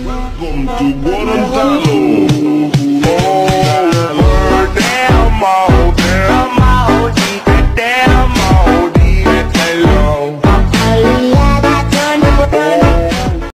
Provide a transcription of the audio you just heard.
Welcome to Guadalajara.